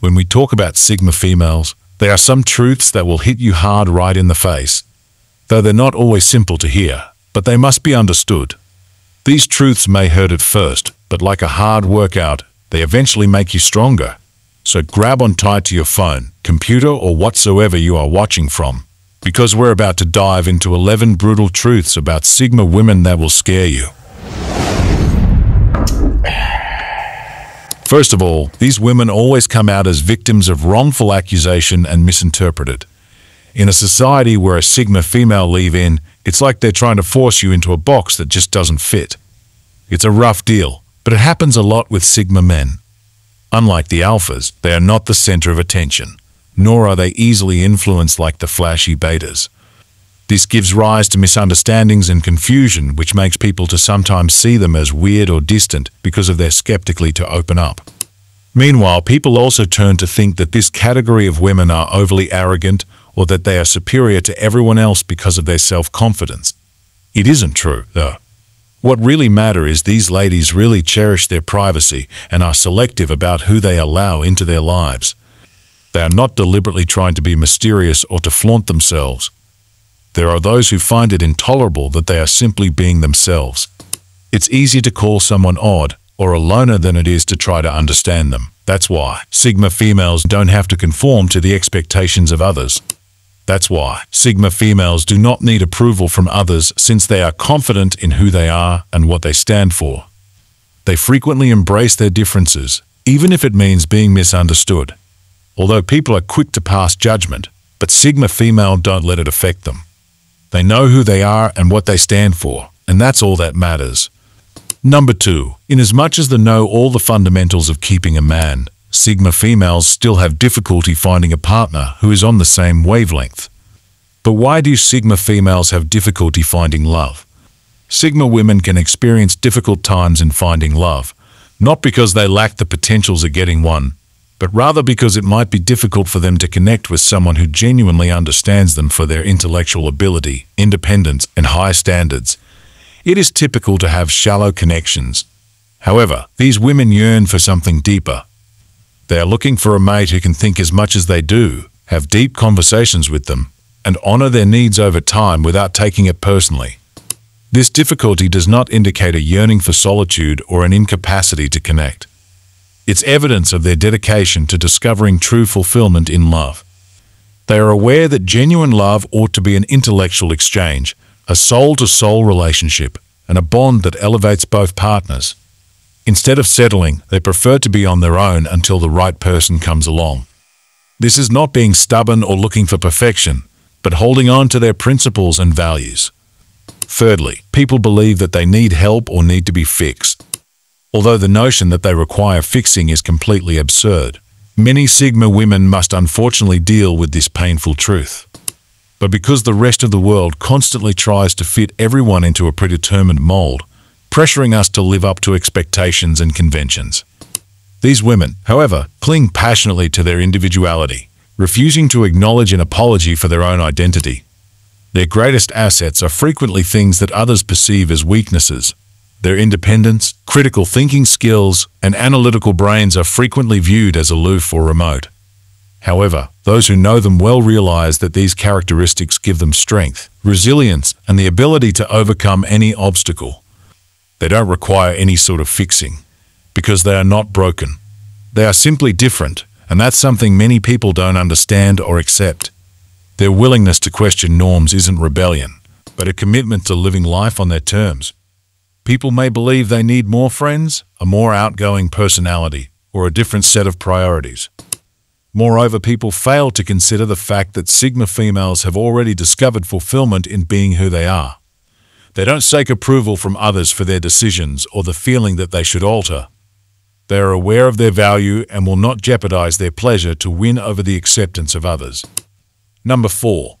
when we talk about Sigma females, there are some truths that will hit you hard right in the face. Though they're not always simple to hear, but they must be understood. These truths may hurt at first, but like a hard workout, they eventually make you stronger. So grab on tight to your phone, computer, or whatsoever you are watching from, because we're about to dive into 11 brutal truths about Sigma women that will scare you. First of all, these women always come out as victims of wrongful accusation and misinterpreted. In a society where a Sigma female leave in, it's like they're trying to force you into a box that just doesn't fit. It's a rough deal, but it happens a lot with Sigma men. Unlike the alphas, they are not the center of attention, nor are they easily influenced like the flashy betas. This gives rise to misunderstandings and confusion, which makes people to sometimes see them as weird or distant because of their skeptically to open up. Meanwhile, people also turn to think that this category of women are overly arrogant or that they are superior to everyone else because of their self-confidence. It isn't true, though. What really matter is these ladies really cherish their privacy and are selective about who they allow into their lives. They are not deliberately trying to be mysterious or to flaunt themselves. There are those who find it intolerable that they are simply being themselves. It's easier to call someone odd or a loner than it is to try to understand them. That's why Sigma females don't have to conform to the expectations of others. That's why Sigma females do not need approval from others since they are confident in who they are and what they stand for. They frequently embrace their differences, even if it means being misunderstood. Although people are quick to pass judgment, but Sigma female don't let it affect them. They know who they are and what they stand for, and that's all that matters. Number two, inasmuch as much as they know all the fundamentals of keeping a man, Sigma females still have difficulty finding a partner who is on the same wavelength. But why do Sigma females have difficulty finding love? Sigma women can experience difficult times in finding love, not because they lack the potentials of getting one, but rather because it might be difficult for them to connect with someone who genuinely understands them for their intellectual ability, independence, and high standards. It is typical to have shallow connections. However, these women yearn for something deeper. They are looking for a mate who can think as much as they do, have deep conversations with them, and honor their needs over time without taking it personally. This difficulty does not indicate a yearning for solitude or an incapacity to connect. It's evidence of their dedication to discovering true fulfillment in love. They are aware that genuine love ought to be an intellectual exchange, a soul-to-soul relationship, and a bond that elevates both partners. Instead of settling, they prefer to be on their own until the right person comes along. This is not being stubborn or looking for perfection, but holding on to their principles and values. Thirdly, people believe that they need help or need to be fixed although the notion that they require fixing is completely absurd. Many Sigma women must unfortunately deal with this painful truth. But because the rest of the world constantly tries to fit everyone into a predetermined mold, pressuring us to live up to expectations and conventions. These women, however, cling passionately to their individuality, refusing to acknowledge an apology for their own identity. Their greatest assets are frequently things that others perceive as weaknesses, their independence, critical thinking skills, and analytical brains are frequently viewed as aloof or remote. However, those who know them well realize that these characteristics give them strength, resilience, and the ability to overcome any obstacle. They don't require any sort of fixing, because they are not broken. They are simply different, and that's something many people don't understand or accept. Their willingness to question norms isn't rebellion, but a commitment to living life on their terms. People may believe they need more friends, a more outgoing personality, or a different set of priorities. Moreover, people fail to consider the fact that Sigma females have already discovered fulfillment in being who they are. They don't seek approval from others for their decisions or the feeling that they should alter. They are aware of their value and will not jeopardize their pleasure to win over the acceptance of others. Number four,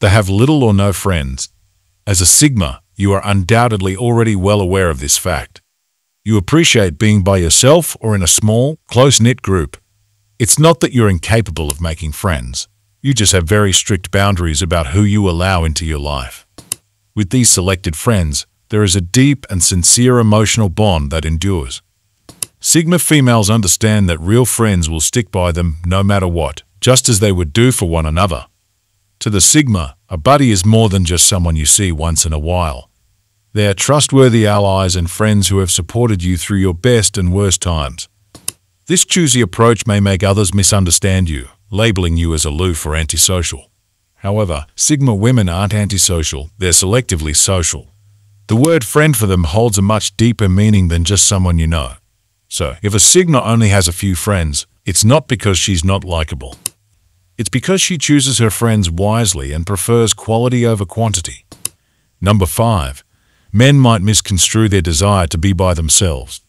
they have little or no friends. As a Sigma, you are undoubtedly already well aware of this fact. You appreciate being by yourself or in a small, close-knit group. It's not that you're incapable of making friends. You just have very strict boundaries about who you allow into your life. With these selected friends, there is a deep and sincere emotional bond that endures. Sigma females understand that real friends will stick by them no matter what, just as they would do for one another. To the Sigma, a buddy is more than just someone you see once in a while. They are trustworthy allies and friends who have supported you through your best and worst times. This choosy approach may make others misunderstand you, labeling you as aloof or antisocial. However, Sigma women aren't antisocial, they're selectively social. The word friend for them holds a much deeper meaning than just someone you know. So, if a Sigma only has a few friends, it's not because she's not likable. It's because she chooses her friends wisely and prefers quality over quantity. Number 5. Men might misconstrue their desire to be by themselves.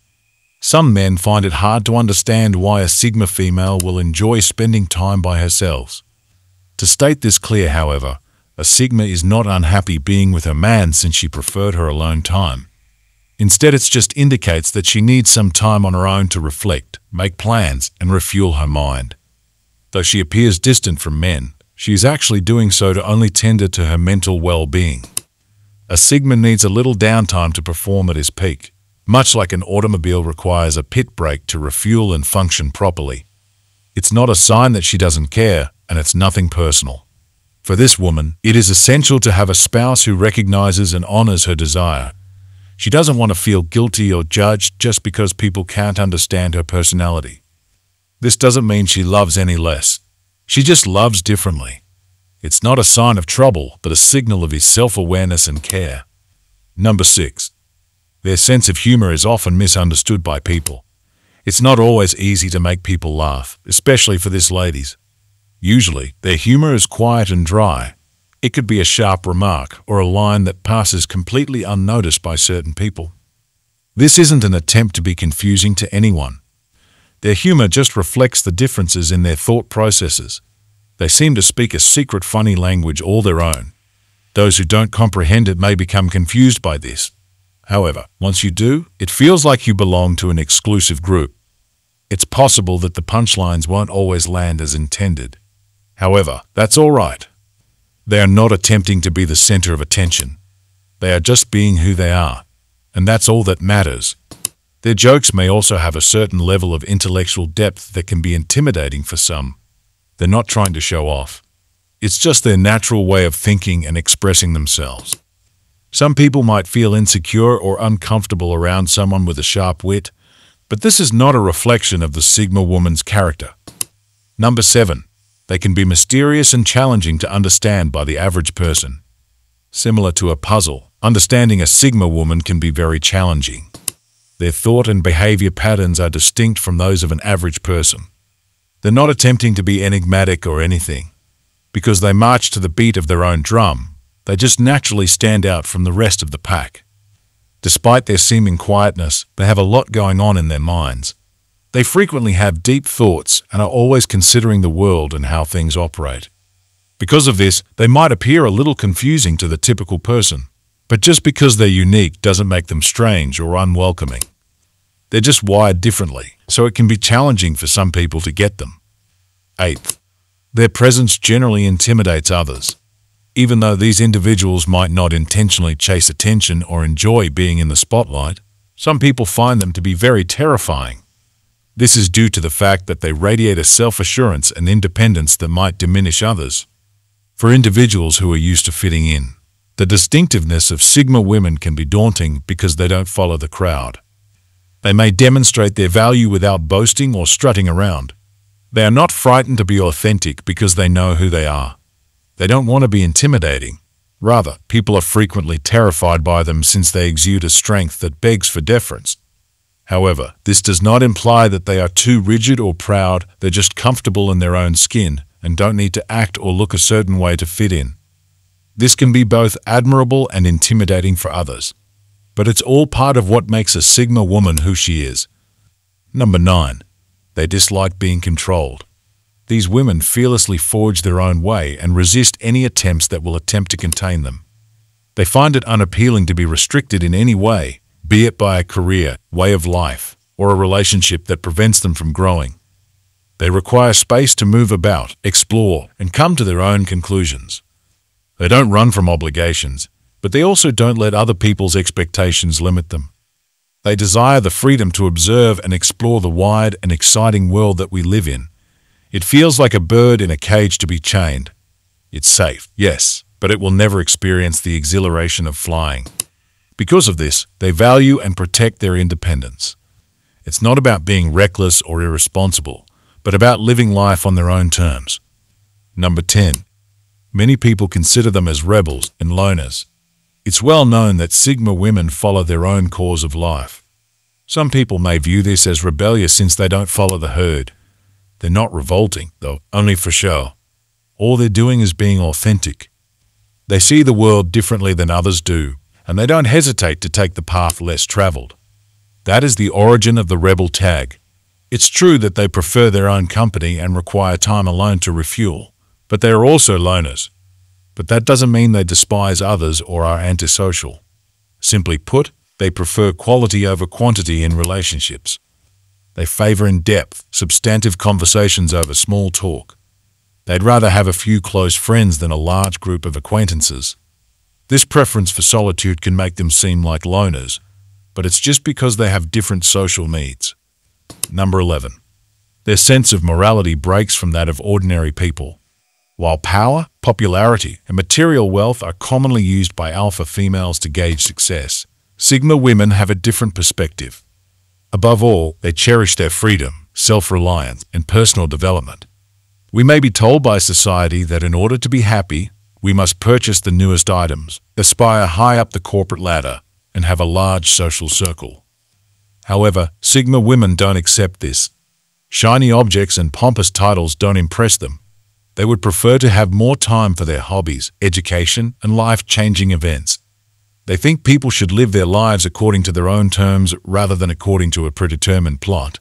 Some men find it hard to understand why a Sigma female will enjoy spending time by herself. To state this clear, however, a Sigma is not unhappy being with her man since she preferred her alone time. Instead, it just indicates that she needs some time on her own to reflect, make plans, and refuel her mind. Though she appears distant from men, she is actually doing so to only tender to her mental well-being. A Sigma needs a little downtime to perform at his peak, much like an automobile requires a pit break to refuel and function properly. It's not a sign that she doesn't care, and it's nothing personal. For this woman, it is essential to have a spouse who recognizes and honors her desire she doesn't want to feel guilty or judged just because people can't understand her personality. This doesn't mean she loves any less. She just loves differently. It's not a sign of trouble, but a signal of his self-awareness and care. Number 6. Their sense of humor is often misunderstood by people. It's not always easy to make people laugh, especially for this ladies. Usually, their humor is quiet and dry, it could be a sharp remark or a line that passes completely unnoticed by certain people. This isn't an attempt to be confusing to anyone. Their humor just reflects the differences in their thought processes. They seem to speak a secret funny language all their own. Those who don't comprehend it may become confused by this. However, once you do, it feels like you belong to an exclusive group. It's possible that the punchlines won't always land as intended. However, that's all right. They are not attempting to be the center of attention. They are just being who they are, and that's all that matters. Their jokes may also have a certain level of intellectual depth that can be intimidating for some. They're not trying to show off. It's just their natural way of thinking and expressing themselves. Some people might feel insecure or uncomfortable around someone with a sharp wit, but this is not a reflection of the Sigma woman's character. Number 7. They can be mysterious and challenging to understand by the average person. Similar to a puzzle, understanding a Sigma woman can be very challenging. Their thought and behavior patterns are distinct from those of an average person. They're not attempting to be enigmatic or anything. Because they march to the beat of their own drum, they just naturally stand out from the rest of the pack. Despite their seeming quietness, they have a lot going on in their minds, they frequently have deep thoughts and are always considering the world and how things operate. Because of this, they might appear a little confusing to the typical person, but just because they're unique doesn't make them strange or unwelcoming. They're just wired differently, so it can be challenging for some people to get them. Eighth, their presence generally intimidates others. Even though these individuals might not intentionally chase attention or enjoy being in the spotlight, some people find them to be very terrifying. This is due to the fact that they radiate a self-assurance and independence that might diminish others. For individuals who are used to fitting in, the distinctiveness of Sigma women can be daunting because they don't follow the crowd. They may demonstrate their value without boasting or strutting around. They are not frightened to be authentic because they know who they are. They don't want to be intimidating. Rather, people are frequently terrified by them since they exude a strength that begs for deference. However, this does not imply that they are too rigid or proud, they're just comfortable in their own skin and don't need to act or look a certain way to fit in. This can be both admirable and intimidating for others, but it's all part of what makes a Sigma woman who she is. Number 9. They dislike being controlled. These women fearlessly forge their own way and resist any attempts that will attempt to contain them. They find it unappealing to be restricted in any way, be it by a career, way of life, or a relationship that prevents them from growing. They require space to move about, explore, and come to their own conclusions. They don't run from obligations, but they also don't let other people's expectations limit them. They desire the freedom to observe and explore the wide and exciting world that we live in. It feels like a bird in a cage to be chained. It's safe, yes, but it will never experience the exhilaration of flying. Because of this, they value and protect their independence. It's not about being reckless or irresponsible, but about living life on their own terms. Number 10. Many people consider them as rebels and loners. It's well known that Sigma women follow their own cause of life. Some people may view this as rebellious since they don't follow the herd. They're not revolting, though, only for show. All they're doing is being authentic. They see the world differently than others do, and they don't hesitate to take the path less traveled. That is the origin of the rebel tag. It's true that they prefer their own company and require time alone to refuel, but they are also loners. But that doesn't mean they despise others or are antisocial. Simply put, they prefer quality over quantity in relationships. They favor in-depth, substantive conversations over small talk. They'd rather have a few close friends than a large group of acquaintances. This preference for solitude can make them seem like loners, but it's just because they have different social needs. Number 11. Their sense of morality breaks from that of ordinary people. While power, popularity, and material wealth are commonly used by alpha females to gauge success, Sigma women have a different perspective. Above all, they cherish their freedom, self-reliance, and personal development. We may be told by society that in order to be happy, we must purchase the newest items, aspire high up the corporate ladder, and have a large social circle. However, Sigma women don't accept this. Shiny objects and pompous titles don't impress them. They would prefer to have more time for their hobbies, education, and life-changing events. They think people should live their lives according to their own terms rather than according to a predetermined plot.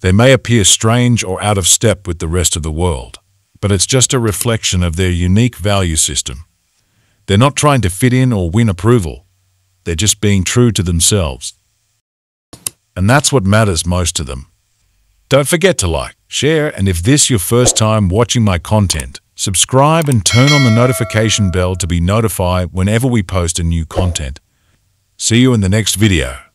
They may appear strange or out of step with the rest of the world, but it's just a reflection of their unique value system. They're not trying to fit in or win approval. They're just being true to themselves. And that's what matters most to them. Don't forget to like, share, and if this your first time watching my content, Subscribe and turn on the notification bell to be notified whenever we post a new content. See you in the next video.